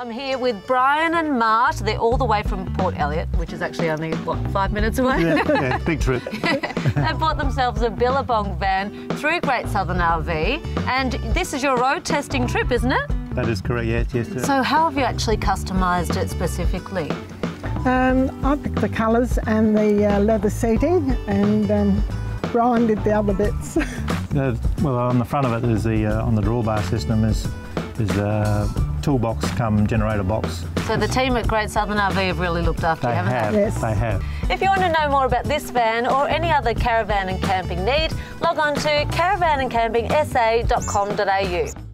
I'm here with Brian and Mart. They're all the way from Port Elliot, which is actually only, what, five minutes away? Yeah, yeah big trip. they bought themselves a Billabong van through Great Southern RV. And this is your road testing trip, isn't it? That is correct, yes. yes so, how have you actually customised it specifically? Um, I picked the colours and the uh, leather seating, and um, Brian did the other bits. uh, well, on the front of it, there's the uh, on the drawbar system is is a toolbox come generator box. So the team at Great Southern RV have really looked after they you, haven't have, they? Yes. They have. If you want to know more about this van or any other caravan and camping need, log on to caravanandcampingsa.com.au.